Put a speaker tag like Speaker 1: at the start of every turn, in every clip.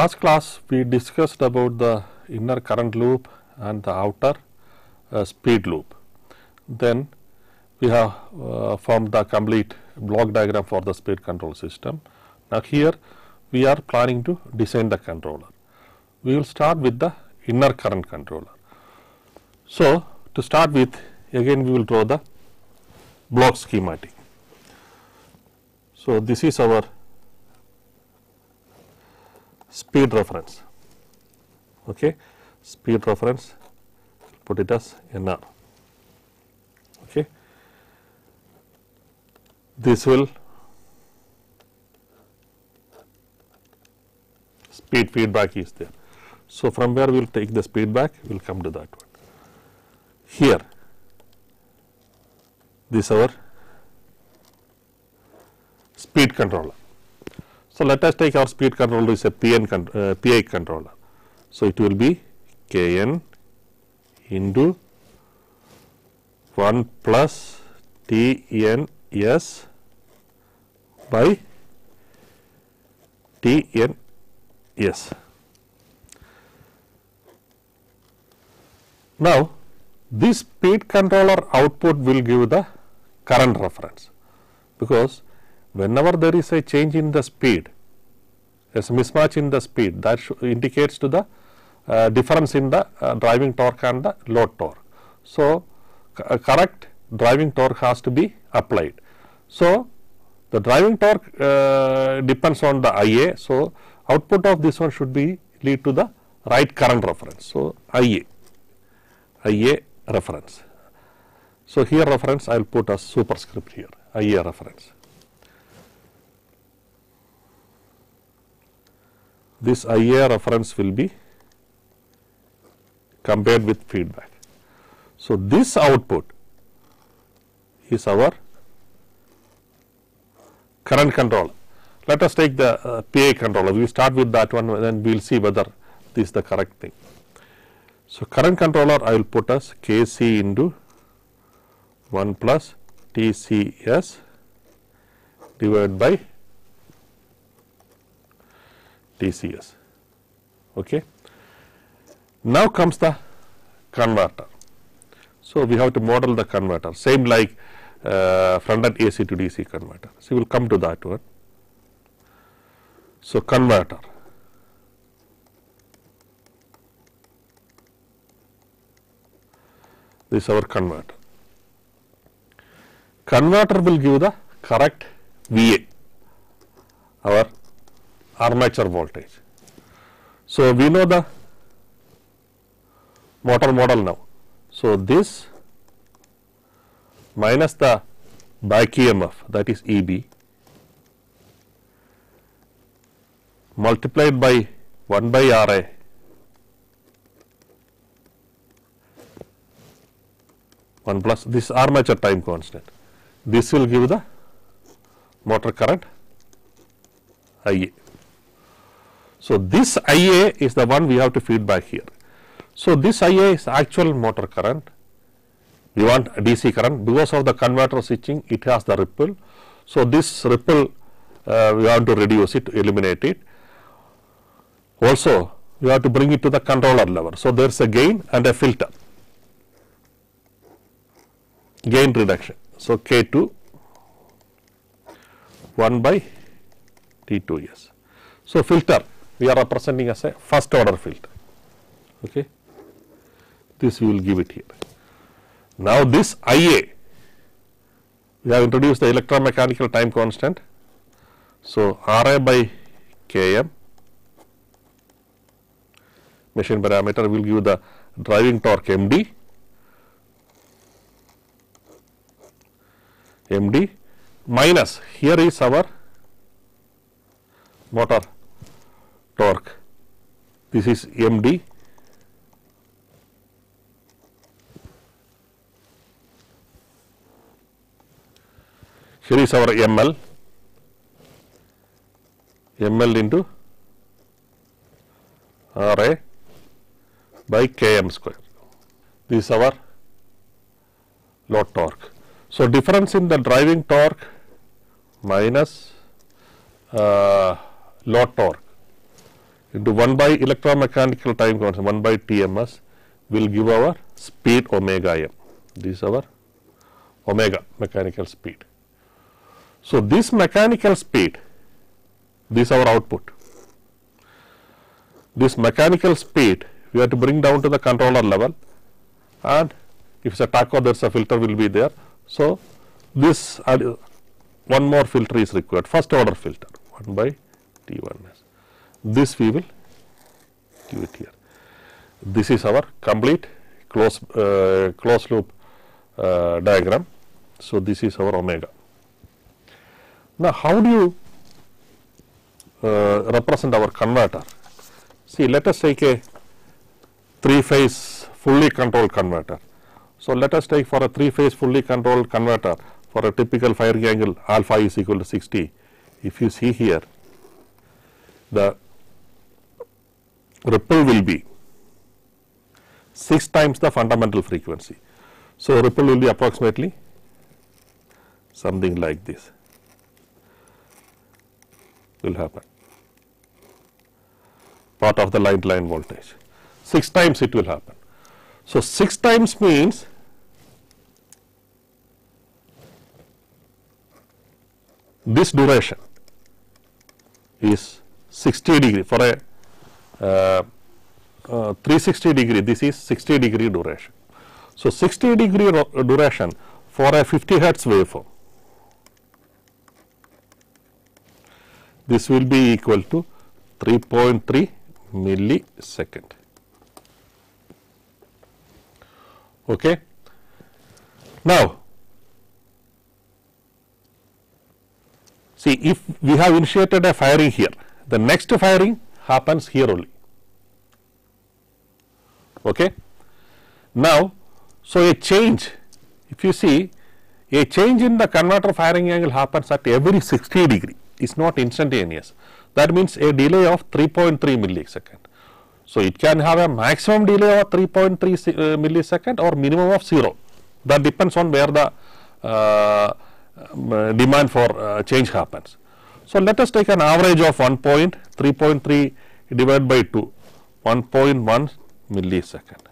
Speaker 1: Last class we discussed about the inner current loop and the outer uh, speed loop. Then we have uh, formed the complete block diagram for the speed control system. Now, here we are planning to design the controller. We will start with the inner current controller. So, to start with again we will draw the block schematic. So, this is our speed reference, okay. speed reference put it as NR. Okay. This will speed feedback is there. So, from where we will take the speed back we will come to that one. Here this our speed controller. So, let us take our speed controller is a PN con uh, PI controller. So, it will be Kn into 1 plus Tns by Tns. Now, this speed controller output will give the current reference because whenever there is a change in the speed, there is a mismatch in the speed that indicates to the uh, difference in the uh, driving torque and the load torque. So, uh, correct driving torque has to be applied. So, the driving torque uh, depends on the IA. So, output of this one should be lead to the right current reference. So, IA, IA reference. So, here reference I will put a superscript here IA reference. This IA reference will be compared with feedback. So, this output is our current controller. Let us take the uh, PI controller. We start with that one, then we will see whether this is the correct thing. So, current controller I will put as Kc into 1 plus Tcs divided by TCS. Okay. Now comes the converter. So, we have to model the converter same like uh, front end AC to DC converter. So, we will come to that one. So, converter. This is our converter. Converter will give the correct VA, our armature voltage. So, we know the motor model now. So, this minus the back EMF that is EB multiplied by 1 by RA one plus this armature time constant. This will give the motor current IA. So, this IA is the one we have to feed back here. So, this IA is actual motor current. We want DC current because of the converter switching it has the ripple. So, this ripple uh, we want to reduce it, eliminate it. Also, we have to bring it to the controller level. So, there is a gain and a filter, gain reduction. So, K2 1 by T2S. So, filter we are representing as a first order filter. Okay. This we will give it here. Now, this IA we have introduced the electromechanical time constant. So, RA by Km machine parameter will give the driving torque MD, MD minus here is our motor torque. This is MD. Here is our ML, ML into RA by Km square. This is our load torque. So, difference in the driving torque minus uh, load torque into 1 by electromechanical time constant 1 by TMS will give our speed omega m. This is our omega mechanical speed. So, this mechanical speed, this is our output. This mechanical speed we have to bring down to the controller level and if it's a tacho there is a filter will be there. So, this one more filter is required first order filter 1 by T1s. This we will give it here. This is our complete close uh, closed loop uh, diagram. So, this is our omega. Now, how do you uh, represent our converter? See, let us take a three phase fully controlled converter. So, let us take for a three phase fully controlled converter for a typical firing angle alpha is equal to 60. If you see here, the ripple will be 6 times the fundamental frequency. So, ripple will be approximately something like this will happen part of the line to line voltage 6 times it will happen. So, 6 times means this duration is 60 degree for a Uh, uh, 360 degree this is 60 degree duration. So, 60 degree uh, duration for a 50 hertz waveform this will be equal to 3.3 millisecond. Okay. Now, see if we have initiated a firing here, the next firing happens here only. Okay. Now, so a change, if you see a change in the converter firing angle happens at every 60 degree, is not instantaneous. That means a delay of 3.3 millisecond. So, it can have a maximum delay of 3.3 uh, millisecond or minimum of 0. That depends on where the uh, um, demand for uh, change happens. So, let us take an average of 1.3.3 divided by 2, 1.1 millisecond.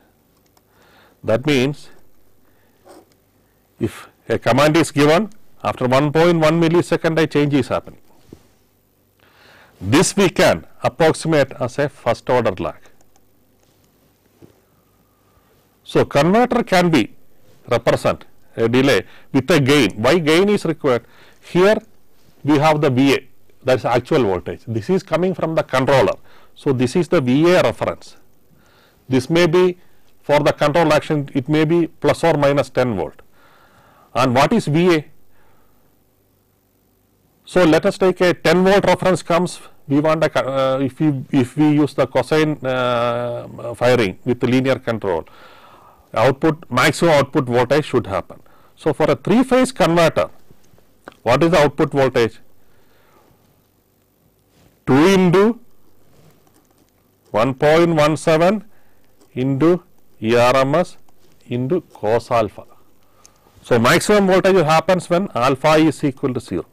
Speaker 1: That means, if a command is given after 1.1 millisecond a change is happening. This we can approximate as a first order lag. So, converter can be represent a delay with a gain. Why gain is required? Here we have the VA that is actual voltage. This is coming from the controller. So, this is the VA reference. This may be for the control action it may be plus or minus 10 volt. And what is VA? So, let us take a 10 volt reference comes we want a uh, if we if we use the cosine uh, firing with linear control output maximum output voltage should happen. So, for a three phase converter what is the output voltage? 2 into 1.17 into ERMS into cos alpha. So, maximum voltage happens when alpha is equal to 0.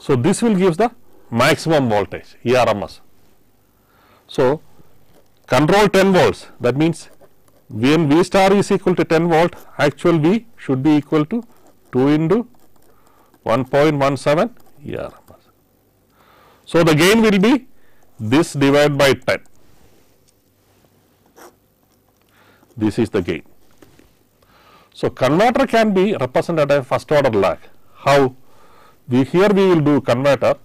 Speaker 1: So, this will give the maximum voltage ERMS. So, control 10 volts that means when V star is equal to 10 volt actual V should be equal to 2 into 1.17 ERMS. So, the gain will be this divided by 10. This is the gain. So, converter can be represented as first order lag. How? We here we will do converter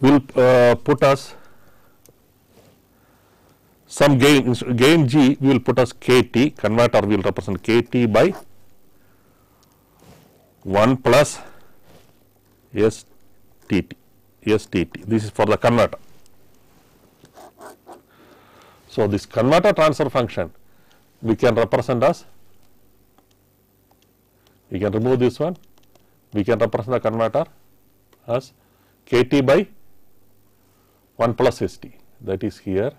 Speaker 1: will uh, put us some gain gain G we will put as KT converter will represent KT by 1 plus STT STT this is for the converter. So, this converter transfer function we can represent as we can remove this one we can represent the converter as kT by 1 plus st that is here.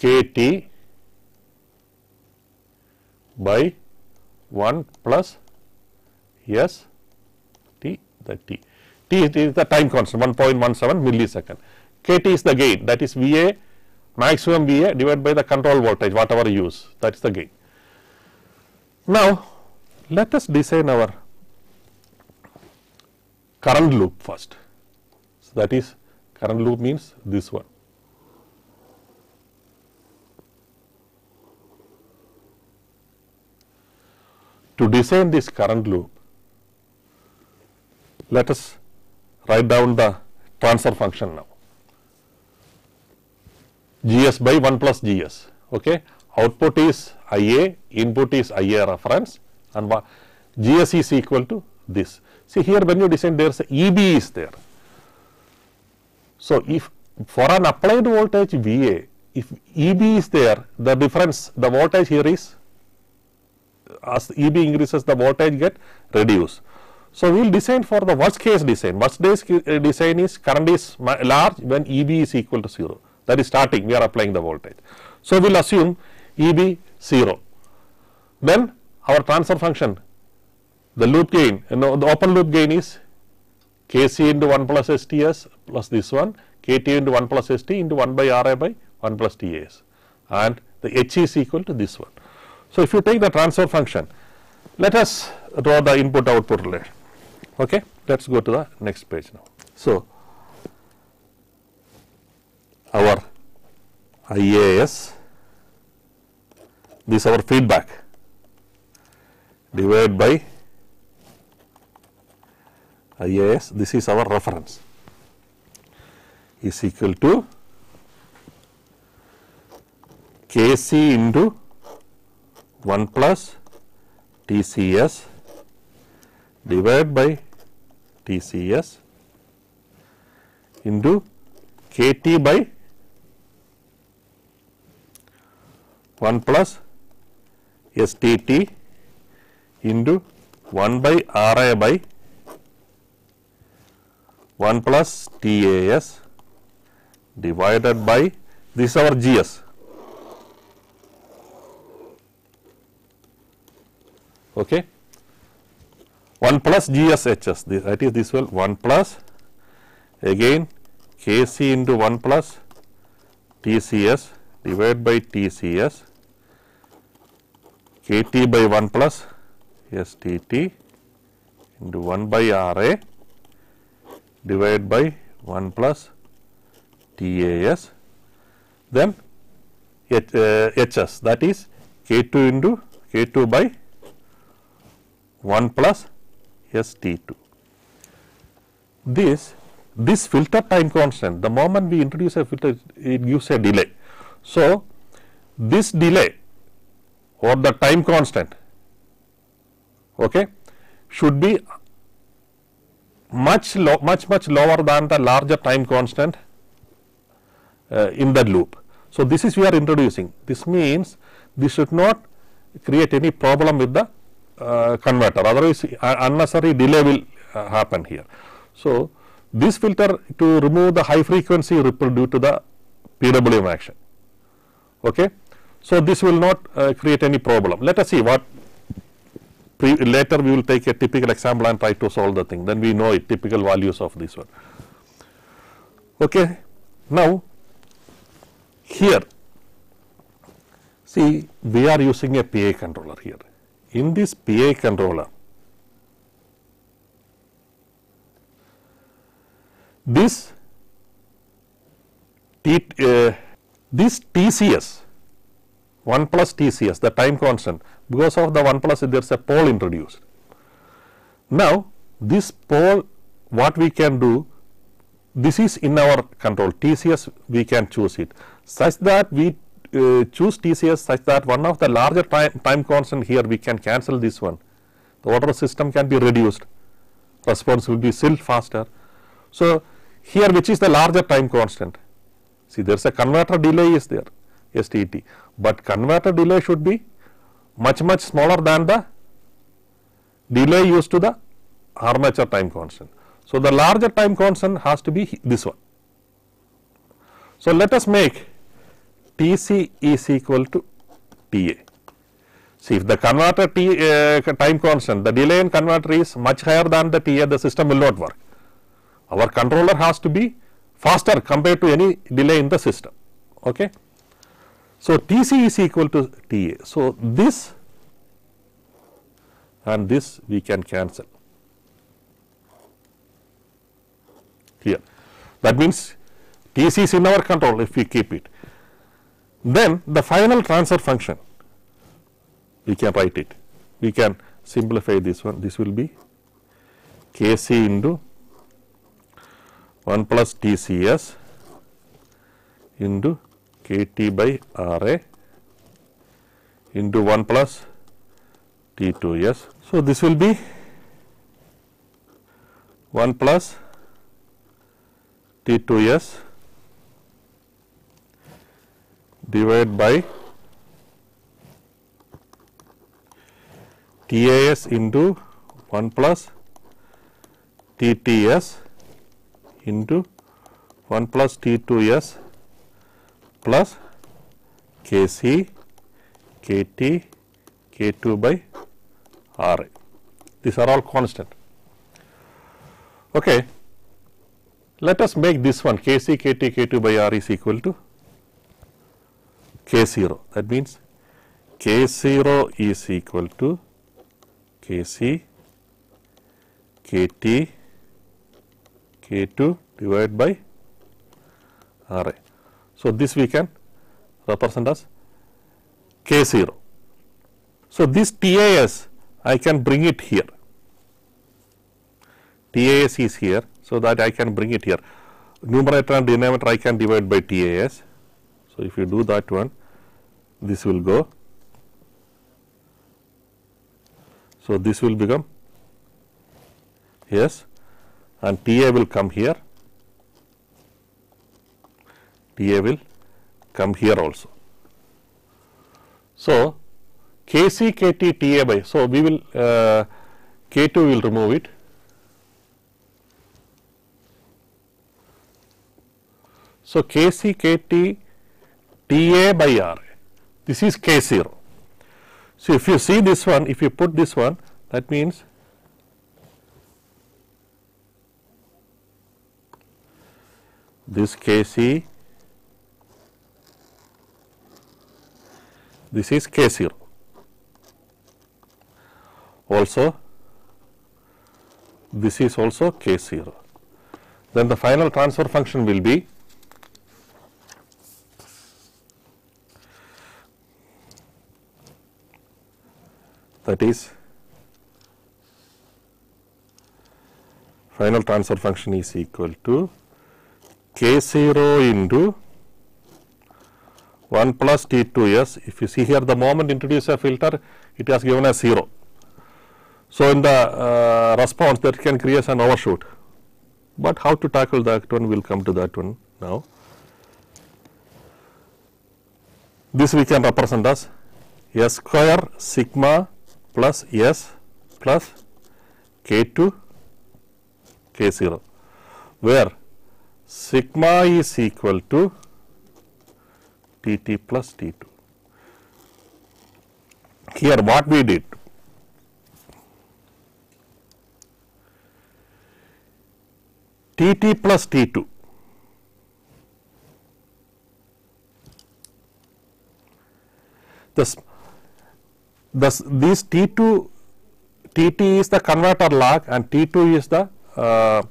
Speaker 1: kT by 1 plus S T the T. T is the time constant 1.17 millisecond. KT is the gain that is VA maximum VA divided by the control voltage whatever you use that is the gain. Now, let us design our current loop first. So, that is current loop means this one. To design this current loop, let us write down the transfer function now. Gs by 1 plus Gs. Okay. Output is IA, input is IA reference and Gs is equal to this. See here when you design there is EB is there. So, if for an applied voltage VA, if EB is there, the difference, the voltage here is as EB increases, the voltage get reduced. So, we will design for the worst case design. Worst case eh, design is current is large when EB is equal to 0. That is starting, we are applying the voltage. So, we will assume EB 0. Then our transfer function, the loop gain, you know, the open loop gain is Kc into 1 plus STS plus this one, Kt into 1 plus St into 1 by Ra by 1 plus Tas and the H is equal to this one. So, if you take the transfer function, let us draw the input output relation. Okay. Let us go to the next page now. So, our IAS, this is our feedback divided by IAS, this is our reference is equal to Kc into 1 plus TCS divided by TCS into KT by 1 plus STT into 1 by RA by 1 plus TAS divided by this is our GS. Okay. 1 plus GSHS that is this one. 1 plus again Kc into 1 plus TCS divided by TCS Kt by 1 plus STT into 1 by RA divided by 1 plus TAS then H, uh, HS that is K2 into K2 by 1 plus ST2. This this filter time constant the moment we introduce a filter it gives a delay. So, this delay or the time constant okay, should be much much much lower than the larger time constant uh, in the loop. So, this is we are introducing this means this should not create any problem with the converter otherwise unnecessary delay will uh, happen here. So, this filter to remove the high frequency ripple due to the PWM action. Okay. So, this will not uh, create any problem. Let us see what later we will take a typical example and try to solve the thing then we know it typical values of this one. Okay. Now, here see we are using a PI controller here. In this PI controller, this T, uh, this TCS 1 plus TCS the time constant because of the 1 plus there is a pole introduced. Now, this pole what we can do this is in our control TCS we can choose it such that we uh, choose TCS such that one of the larger time, time constant here we can cancel this one the order system can be reduced response will be still faster. So, here which is the larger time constant see there is a converter delay is there STT, but converter delay should be much much smaller than the delay used to the armature time constant. So, the larger time constant has to be this one. So, let us make T c is equal to T a. See, if the converter T uh, time constant, the delay in converter is much higher than the TA, the system will not work. Our controller has to be faster compared to any delay in the system. Okay. So, TC is equal to TA. So, this and this we can cancel here. That means, TC is in our control if we keep it. Then the final transfer function we can write it. We can simplify this one. This will be Kc into 1 plus TCS into Kt by Ra into 1 plus T2S. So, this will be 1 plus T2S divided by TAS into 1 plus TTS into 1 plus T2S plus Kc, Kt, K2 by Ra. These are all constant. Okay. Let us make this one Kc, Kt, K2 by R is equal to K0. That means K0 is equal to Kc, Kt, K2 divided by Ra. So, this we can represent as K0. So, this TAS I can bring it here. TAS is here, so that I can bring it here. Numerator and denominator I can divide by TAS. So, if you do that one, this will go. So, this will become yes and TA will come here, TA will come here also. So, Kc Kt TA by, so we will uh, K2 will remove it. So, Kc Kt TA by R, this is K0. So, if you see this one, if you put this one, that means this Kc, this is K0. Also, this is also K0. Then the final transfer function will be that is final transfer function is equal to k0 into 1 plus T2s. If you see here the moment introduce a filter, it has given as 0. So, in the uh, response that can create an overshoot, but how to tackle that one we will come to that one now. This we can represent as S square sigma plus S plus K2 K0, where sigma is equal to Tt plus T2. Here what we did? Tt plus T2 this, this these T2 Tt is the converter lag and T2 is the uh,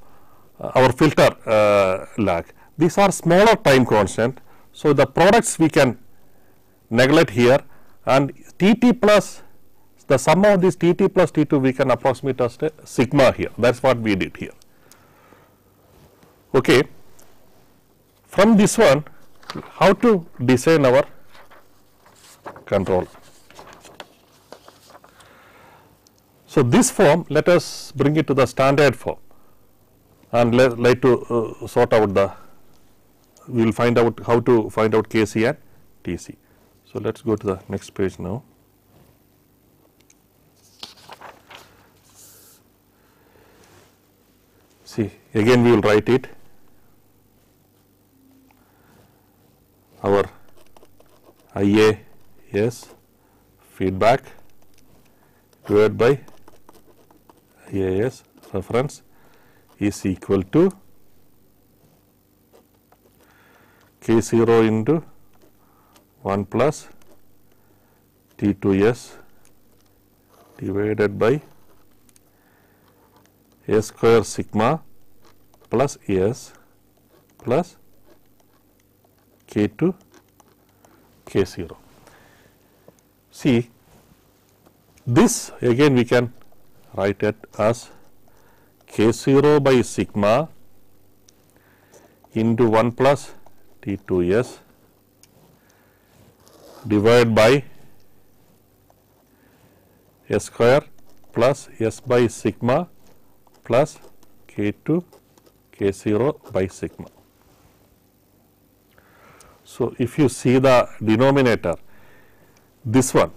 Speaker 1: our filter uh, lag. These are smaller time constant. So, the products we can neglect here and Tt plus the sum of this Tt plus T2 we can approximate as sigma here that is what we did here. Okay. From this one how to design our control. So, this form let us bring it to the standard form and let like to uh, sort out the we will find out how to find out Kc and Tc. So, let us go to the next page now. See again we will write it our IA is feedback divided by AS reference is equal to K0 into 1 plus T2S divided by A square sigma plus S plus K2 K0. See this again we can write it as K0 by sigma into 1 plus T2S divided by S square plus S by sigma plus K2 K0 by sigma. So, if you see the denominator, this one,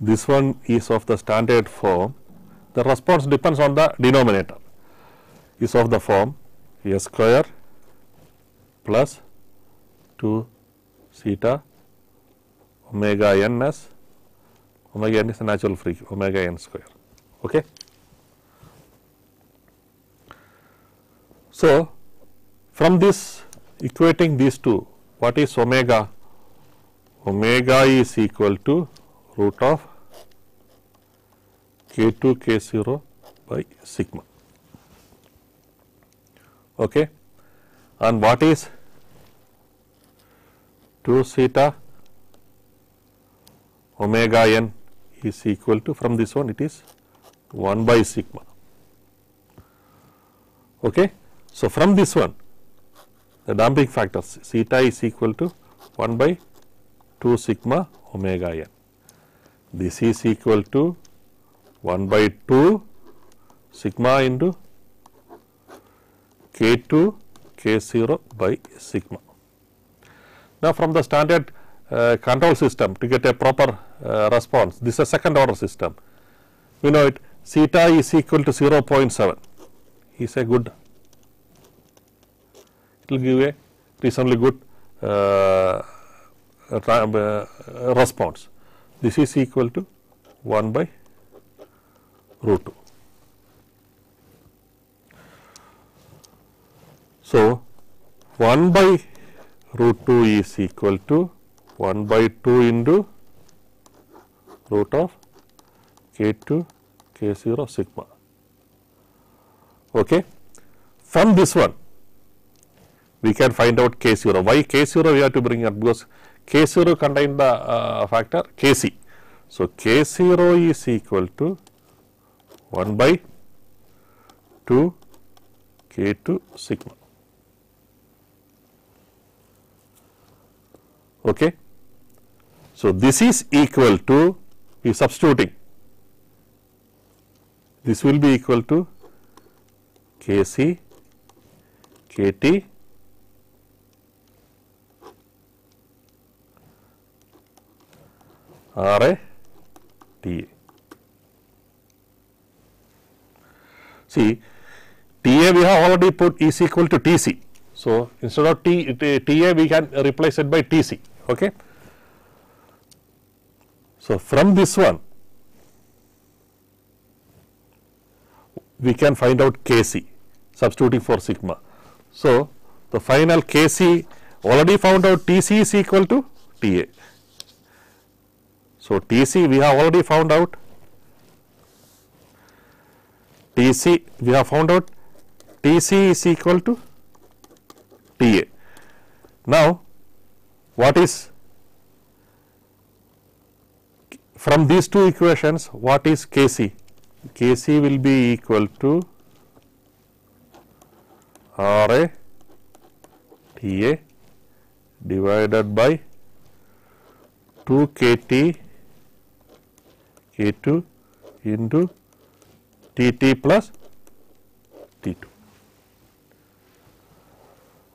Speaker 1: this one is of the standard form, the response depends on the denominator, is of the form S square plus 2 theta omega n s, omega n is a natural frequency, omega n square. Okay. So, from this equating these two, what is omega? Omega is equal to root of k 2 k 0 by sigma. Okay. And what is 2 theta omega n is equal to from this one it is 1 by sigma. Okay. So, from this one the damping factor theta is equal to 1 by 2 sigma omega n. This is equal to 1 by 2 sigma into k 2 k 0 by sigma. Now, from the standard uh, control system to get a proper uh, response, this is a second order system. We know it theta is equal to 0.7 is a good it will give a reasonably good uh, uh, response. This is equal to 1 by root 2. So, 1 by root 2 is equal to 1 by 2 into root of k 2 k 0 sigma. Okay. From this one we can find out k 0. Why k 0 we have to bring up because k 0 contain the uh, factor k c. So, k 0 is equal to 1 by 2 k 2 sigma. Okay. So, this is equal to we substituting this will be equal to k c R A T A. See, T A we have already put is equal to T C. So, instead of A we can replace it by T C. Okay. So, from this one we can find out K C substituting for sigma. So, the final K C already found out T C is equal to T A. So, TC we have already found out, TC we have found out TC is equal to TA. Now, what is from these two equations what is Kc? Kc will be equal to Ra Ta divided by 2 Kt a2 into T T plus T2.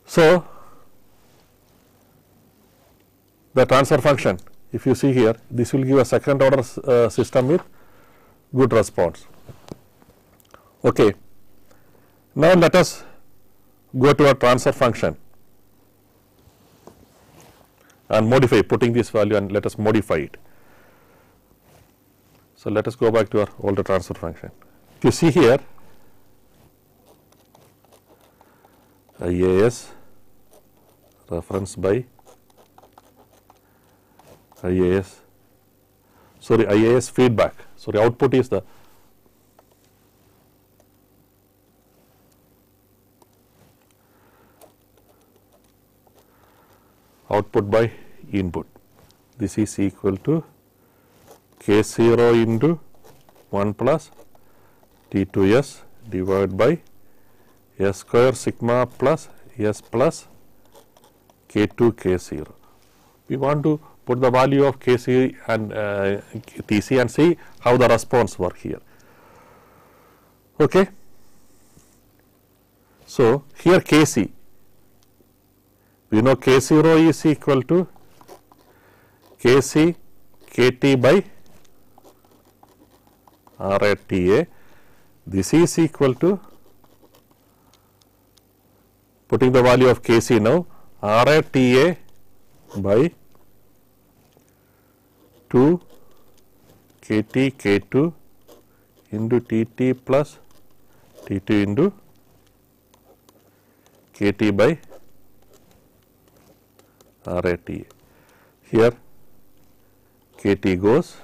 Speaker 1: So, the transfer function if you see here this will give a second order uh, system with good response. Okay. Now, let us go to a transfer function and modify putting this value and let us modify it. So, let us go back to our older transfer function. If you see here IAS reference by IAS sorry IAS feedback. Sorry output is the output by input. This is equal to k 0 into 1 plus t 2 s divided by s square sigma plus s plus k 2 k 0 we want to put the value of kc and uh, tc and see how the response work here. Okay? So here kc we know k 0 is equal to kc kt by r at ta this is equal to putting the value of kc now r at ta by 2 kt k2 into tt plus t2 into kt by r at ta here kt goes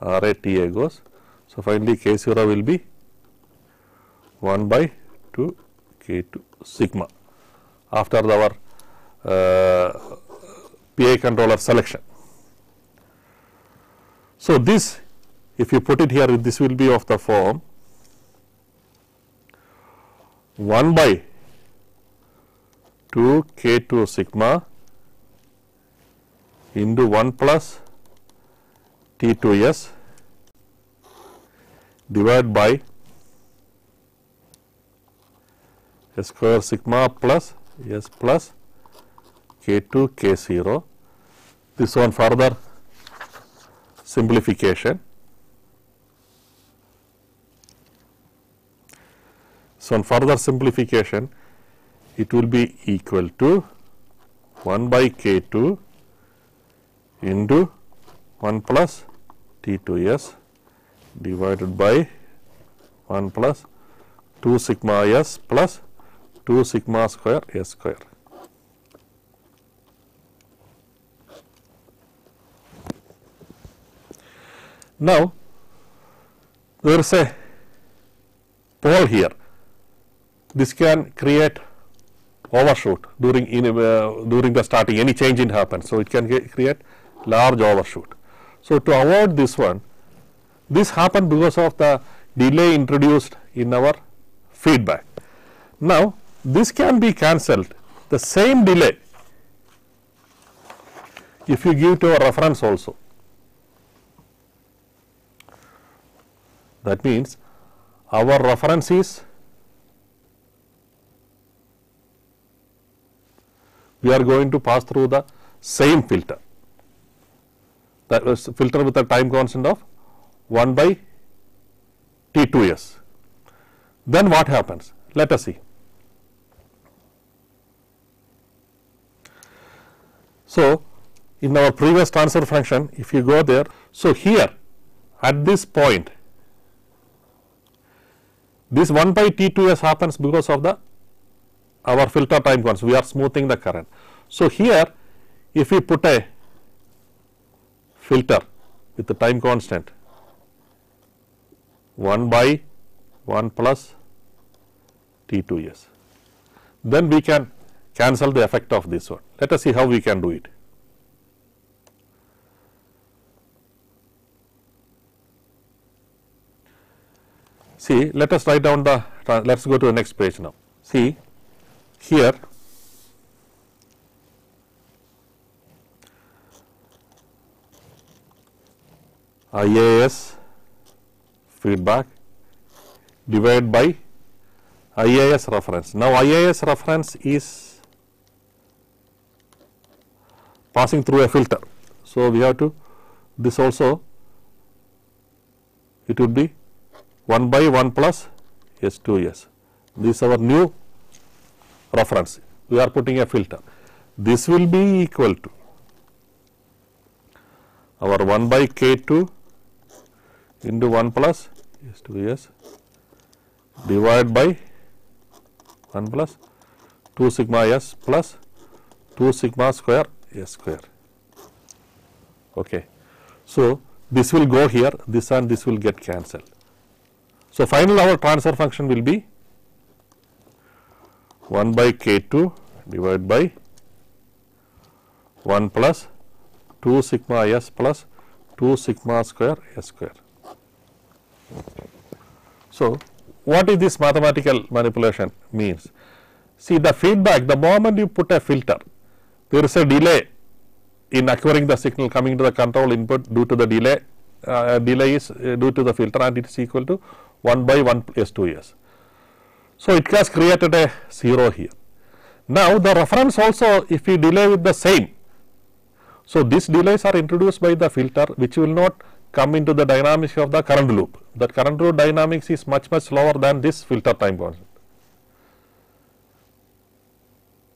Speaker 1: r at ta goes so finally k 0 will be 1 by 2 k2 sigma after our uh, PI controller selection. So, this if you put it here this will be of the form 1 by 2 k 2 sigma into 1 plus t 2 s divided by s square sigma plus s plus k 2 k 0 this one further simplification. So on further simplification it will be equal to 1 by k 2 into 1 plus t 2 s divided by 1 plus 2 sigma s plus 2 sigma square s square. Now, there is a pole here. This can create overshoot during in, uh, during the starting any change in happens. So, it can create large overshoot. So, to avoid this one, this happened because of the delay introduced in our feedback. Now, this can be cancelled the same delay if you give to a reference also. That means, our reference is we are going to pass through the same filter that was filter with a time constant of 1 by T 2 s. Then what happens? Let us see. So, in our previous transfer function if you go there, so here at this point this 1 by T 2 s happens because of the our filter time constant we are smoothing the current. So, here if we put a filter with the time constant 1 by 1 plus T 2 s. Then we can cancel the effect of this one. Let us see how we can do it. See, let us write down the, let us go to the next page now. See, here IAS feedback divided by IAS reference. Now, IAS reference is passing through a filter. So, we have to this also it would be 1 by 1 plus S 2 S. This is our new reference. We are putting a filter. This will be equal to our 1 by K 2 into 1 plus S 2 S divided by 1 plus 2 sigma S plus 2 sigma square S square. Okay. So, this will go here, this and this will get cancelled. So, final our transfer function will be 1 by k 2 divided by 1 plus 2 sigma s plus 2 sigma square s square. So, what is this mathematical manipulation means? See the feedback, the moment you put a filter, there is a delay in acquiring the signal coming to the control input due to the delay, uh, delay is uh, due to the filter and it is equal to 1 by one 1 S2S. So, it has created a 0 here. Now, the reference also if we delay with the same. So, these delays are introduced by the filter which will not come into the dynamics of the current loop. That current loop dynamics is much much slower than this filter time constant.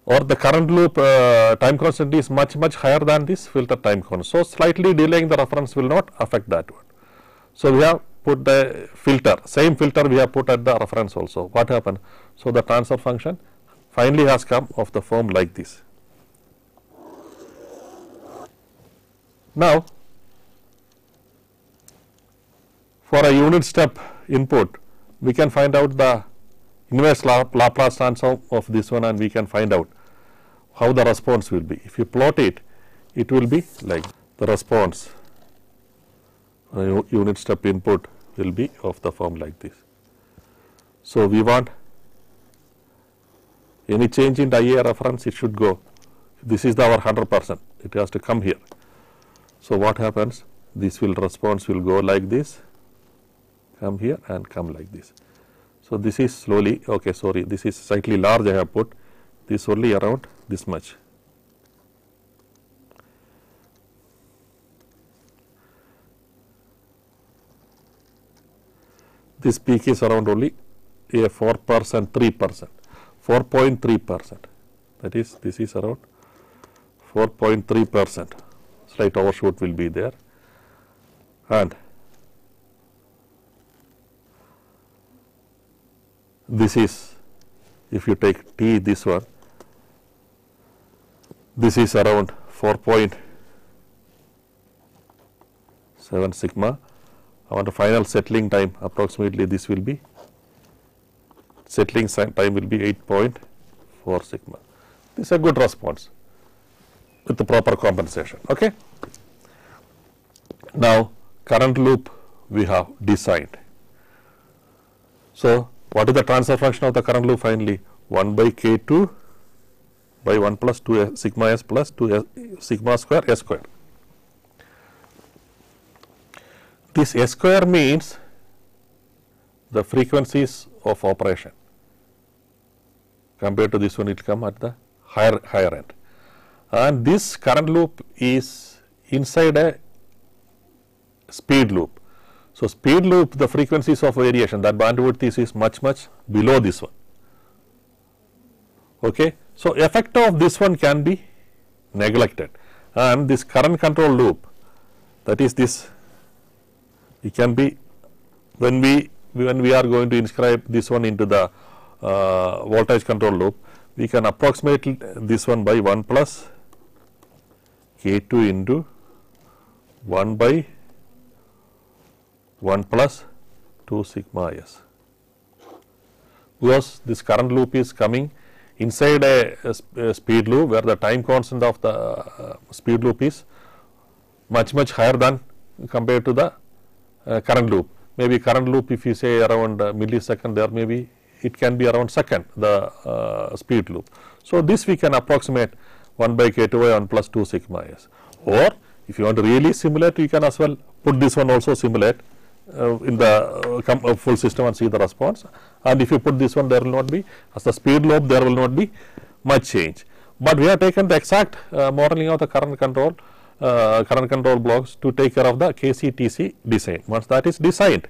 Speaker 1: Or the current loop uh, time constant is much much higher than this filter time constant. So, slightly delaying the reference will not affect that one. So, we have put the filter, same filter we have put at the reference also. What happened? So, the transfer function finally has come of the form like this. Now, for a unit step input, we can find out the inverse Laplace transform of this one and we can find out how the response will be. If you plot it, it will be like the response uh, unit step input will be of the form like this. So, we want any change in the IA reference it should go this is the our 100 percent it has to come here. So, what happens this will response will go like this come here and come like this. So, this is slowly okay sorry this is slightly large I have put this only around this much. This peak is around only a 4 percent 3 percent 4.3 percent that is this is around 4.3 percent slight overshoot will be there and this is if you take T this one this is around 4.7 sigma I want a final settling time approximately this will be settling time will be 8.4 sigma. This is a good response with the proper compensation. Okay. Now, current loop we have designed. So, what is the transfer function of the current loop finally? 1 by k 2 by 1 plus 2 s, sigma s plus 2 s, sigma square s square. This s square means the frequencies of operation compared to this one it come at the higher higher end and this current loop is inside a speed loop. So, speed loop the frequencies of variation that bandwidth is, is much much below this one. Okay. So, effect of this one can be neglected and this current control loop that is this it can be when we when we are going to inscribe this one into the uh, voltage control loop we can approximate this one by 1 plus k 2 into 1 by 1 plus 2 sigma s because this current loop is coming inside a, a, a speed loop where the time constant of the uh, speed loop is much much higher than compared to the uh, current loop. Maybe current loop if you say around uh, millisecond there may be it can be around second the uh, speed loop. So, this we can approximate 1 by k 2 by 1 plus 2 sigma s or if you want to really simulate you can as well put this one also simulate uh, in the uh, uh, full system and see the response and if you put this one there will not be as the speed loop there will not be much change. But we have taken the exact uh, modeling of the current control uh, current control blocks to take care of the KCTC design. Once that is designed,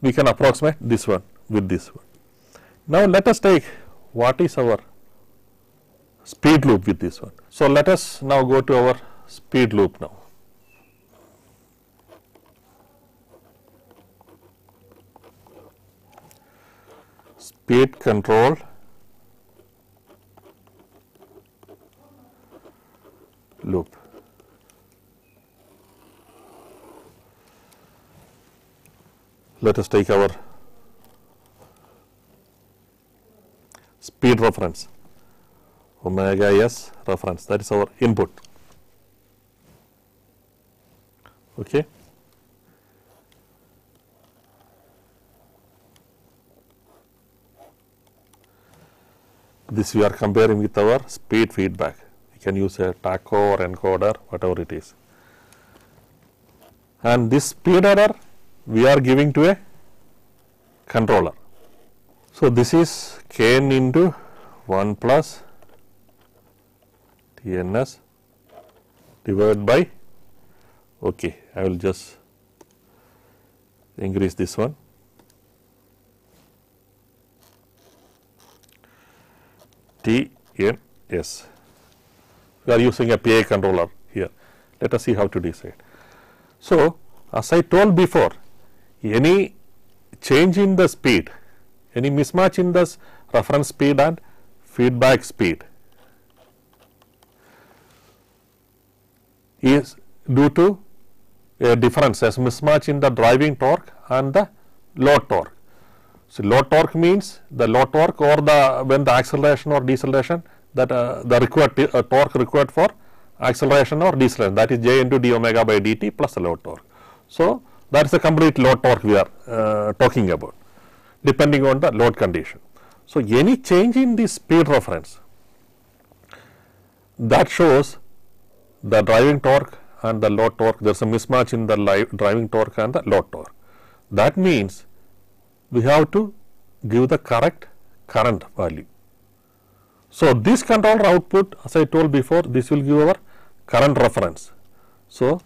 Speaker 1: we can approximate this one with this one. Now, let us take what is our speed loop with this one. So, let us now go to our speed loop now. Speed control. Loop. Let us take our speed reference. Omega s reference. That is our input. Okay this we are comparing with our speed feedback. You can use a tacho or encoder whatever it is. And this speed error we are giving to a controller. So this is kn into 1 plus tns divided by okay I will just increase this one TNS. We are using a PI controller here. Let us see how to decide. So, as I told before, any change in the speed, any mismatch in the reference speed and feedback speed is due to a difference as mismatch in the driving torque and the load torque. So, low torque means the low torque or the when the acceleration or deceleration that uh, the required uh, torque required for acceleration or deceleration that is j into d omega by dt plus the low torque. So, that is the complete load torque we are uh, talking about depending on the load condition. So, any change in the speed reference that shows the driving torque and the load torque there is a mismatch in the driving torque and the load torque. That means we have to give the correct current value. So, this controller output as I told before this will give our current reference. So,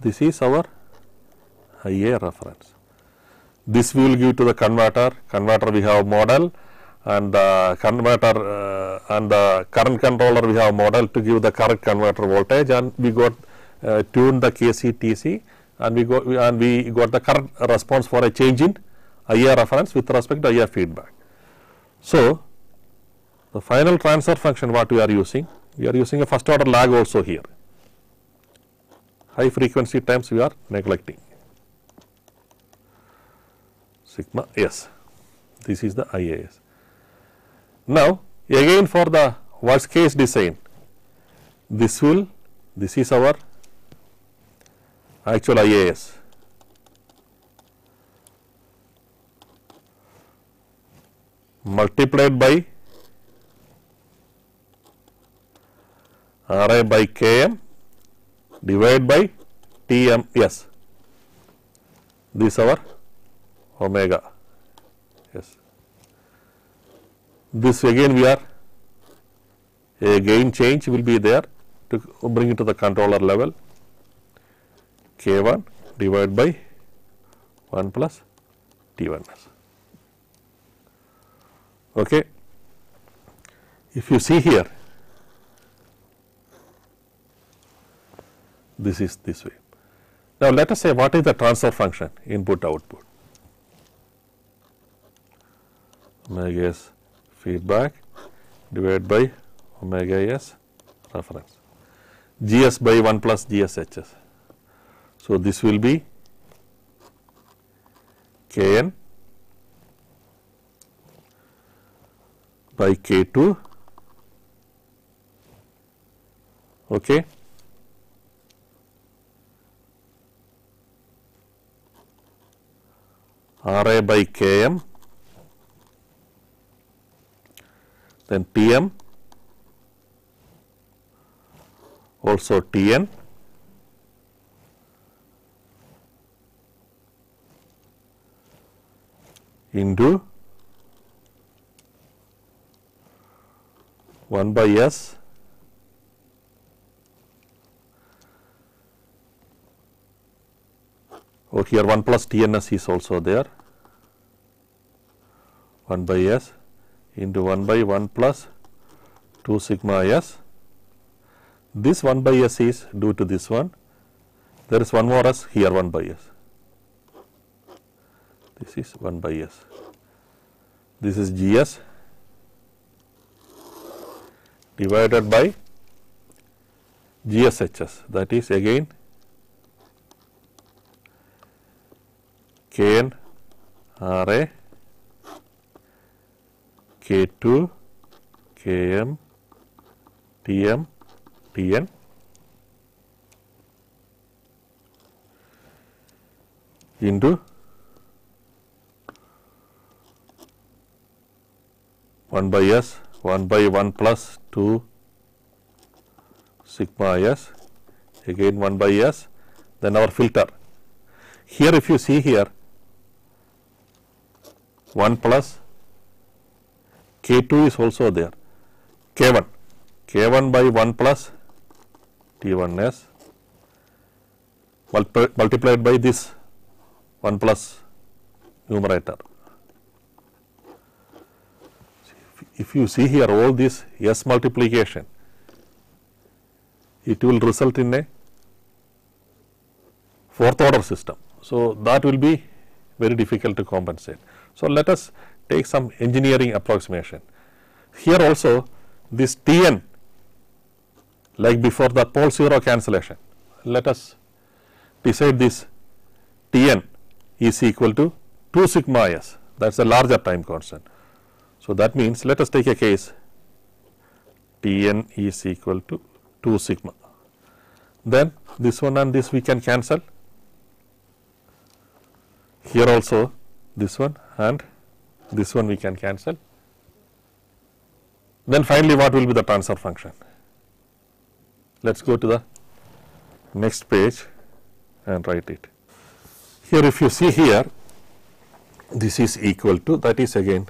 Speaker 1: this is our IA reference. This we will give to the converter, converter we have model and the converter uh, and the current controller we have model to give the correct converter voltage and we got uh, tuned the KC TC and we got and we got the current response for a change in IA reference with respect to IA feedback. So, the final transfer function what we are using, we are using a first order lag also here. High frequency times we are neglecting. Sigma S, this is the IAS. Now, again for the worst case design, this will, this is our actual IAS multiplied by Ri by Km divided by Tms. This our omega. Yes. This again we are a gain change will be there to bring it to the controller level K1 divided by 1 plus T1s. Okay. If you see here, this is this way. Now, let us say what is the transfer function input output omega s feedback divided by omega s reference gs by 1 plus gs hs. So, this will be kn by K2 okay RA by Km then Tm also Tn into 1 by S oh here 1 plus TNS is also there 1 by S into 1 by 1 plus 2 sigma S. This 1 by S is due to this one. There is one more S here 1 by S. This is 1 by S. this is gs divided by gshs that is again kn ra k2 km tm tn into 1 by s 1 by 1 plus 2 sigma s again 1 by s then our filter. Here if you see here 1 plus k2 is also there. K1 k1 by 1 plus t1s multi- multiplied by this 1 plus numerator if you see here all this s multiplication it will result in a fourth order system. So, that will be very difficult to compensate. So, let us take some engineering approximation. Here also this Tn like before the pole zero cancellation, let us decide this Tn is equal to 2 sigma s that is a larger time constant. So, that means let us take a case Tn is equal to 2 sigma. Then this one and this we can cancel. Here also this one and this one we can cancel. Then finally, what will be the transfer function? Let us go to the next page and write it. Here if you see here, this is equal to that is again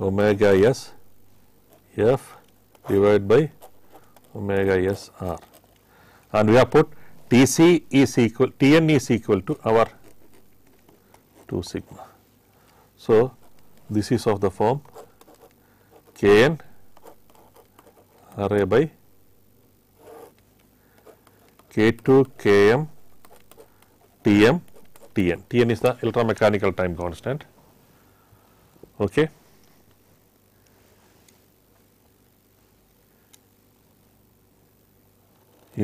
Speaker 1: omega s f divided by omega s r and we have put T c is equal T n is equal to our 2 sigma. So, this is of the form K n R a by K 2 K m T m T n. T n is the electromechanical time constant. Okay.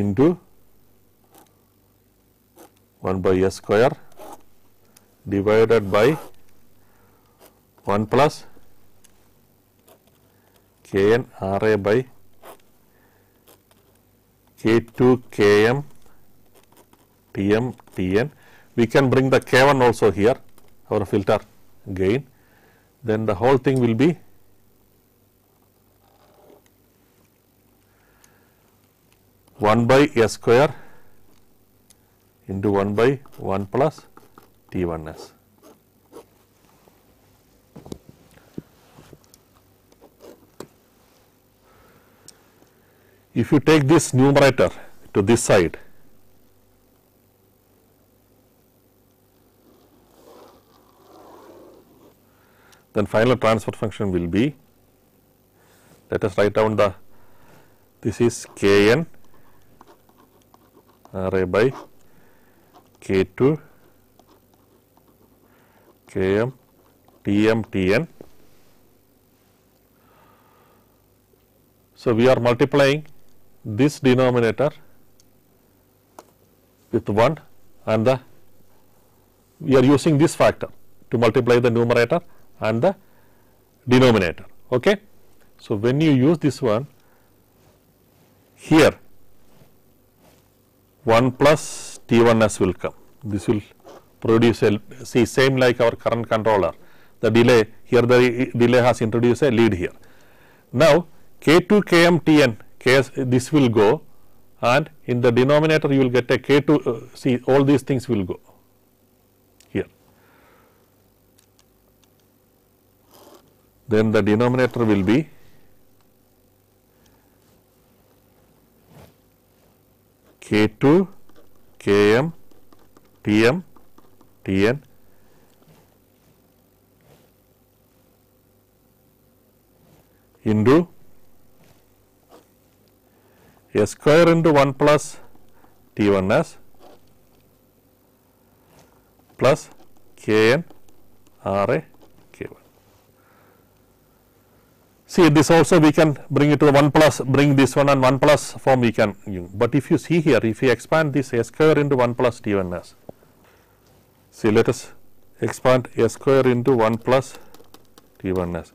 Speaker 1: Into 1 by s square divided by 1 plus k n r a by k 2 k m t m t n. We can bring the k 1 also here our filter gain then the whole thing will be one by s square into 1 by 1 plus t 1 s. If you take this numerator to this side, then final transfer function will be, let us write down the, this is k n r a by k 2 k m t m t n. So, we are multiplying this denominator with 1 and the we are using this factor to multiply the numerator and the denominator. Okay. So, when you use this one here 1 plus T 1 s will come. This will produce a see same like our current controller the delay here the delay has introduced a lead here. Now, K 2 K m T n Ks this will go and in the denominator you will get a K 2 uh, see all these things will go here. Then the denominator will be K 2 K m T m T n into a square into 1 plus T 1 s plus K n R a K 1. See this also we can bring it to 1 plus bring this one and 1 plus form we can. But if you see here if you expand this a square into 1 plus t1s. See let us expand a square into 1 plus t1s.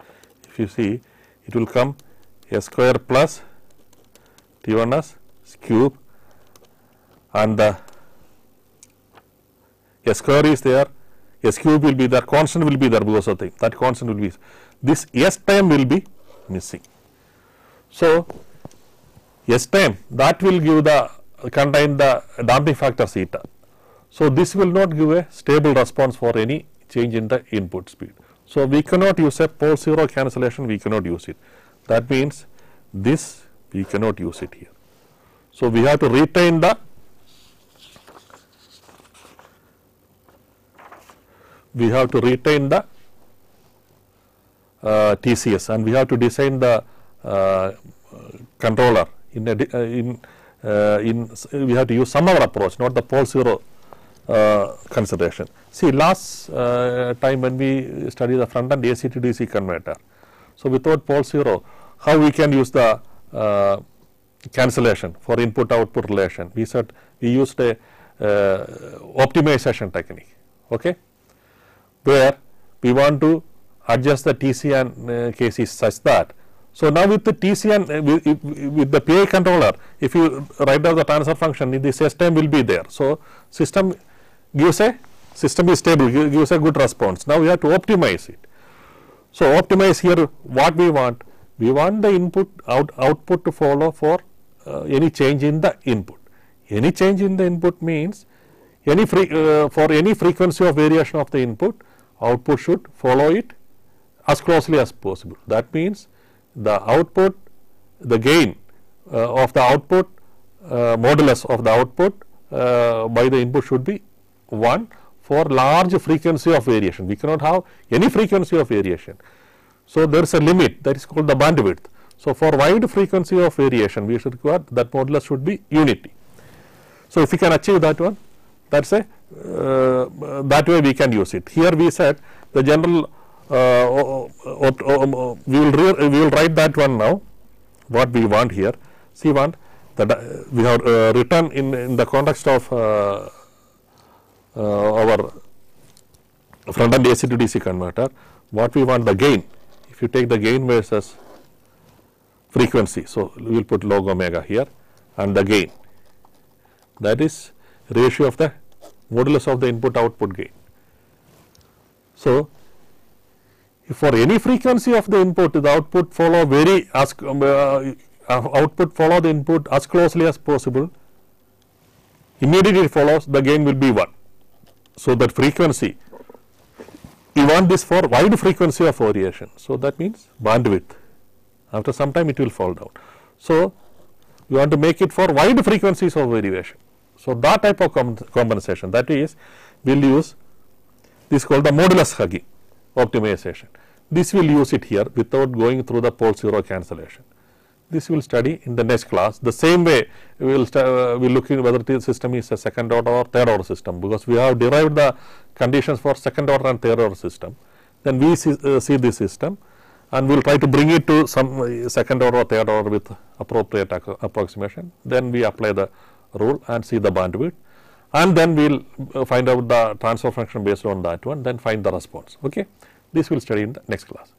Speaker 1: If you see it will come a square plus t1s cube and the a square is there s cube will be there constant will be there because of thing that constant will be this s time will be missing. So, s time that will give the contain the damping factor theta. So, this will not give a stable response for any change in the input speed. So, we cannot use a pole 0 cancellation we cannot use it that means this we cannot use it here. So, we have to retain the we have to retain the TCS and we have to design the uh, controller in a uh, in uh, in we have to use some other approach not the pole zero uh, consideration. See last uh, time when we study the front end AC to DC converter. So, without pole zero how we can use the cancellation for input output relation we said we used a optimization technique. Okay where we want to adjust the TC and uh, such that. So, now with the TC and uh, with, with, the PI controller, if you write down the transfer function, the system will be there. So, system gives a system is stable, gives a good response. Now, we have to optimize it. So, optimize here what we want? We want the input out output to follow for uh, any change in the input. Any change in the input means any free, uh, for any frequency of variation of the input, output should follow it as closely as possible. That means, the output the gain uh, of the output uh, modulus of the output uh, by the input should be 1 for large frequency of variation. We cannot have any frequency of variation. So, there is a limit that is called the bandwidth. So, for wide frequency of variation we should require that modulus should be unity. So, if we can achieve that one that is a uh, that way we can use it. Here we said the general we will we will write that one now what we want here. See one that uh, we have uh, written in in the context of uh, uh, our front end AC to DC converter. What we want the gain if you take the gain versus frequency so we will put log omega here and the gain. That is ratio of the modulus of the input output gain. So, for any frequency of the input the output follow very as um, uh, output follow the input as closely as possible immediately follows the gain will be 1. So, that frequency you want this for wide frequency of variation. So, that means bandwidth after some time it will fall down. So, you want to make it for wide frequencies of variation. So, that type of compensation that is we will use this called the modulus hugging optimization. This will use it here without going through the pole 0 cancellation. This we will study in the next class. The same way we will uh, we look in whether the system is a second order or third order system because we have derived the conditions for second order and third order system. Then we see, uh, see this system and we will try to bring it to some uh, second order or third order with appropriate approximation. Then we apply the rule and see the bandwidth and then we will uh, find out the transfer function based on that one then find the response. Okay. This we will study in the next class.